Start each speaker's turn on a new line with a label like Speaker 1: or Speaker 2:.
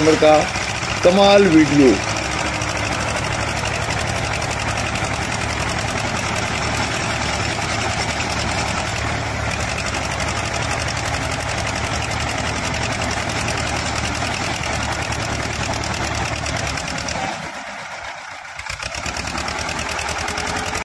Speaker 1: कमर का कमाल वीडियो।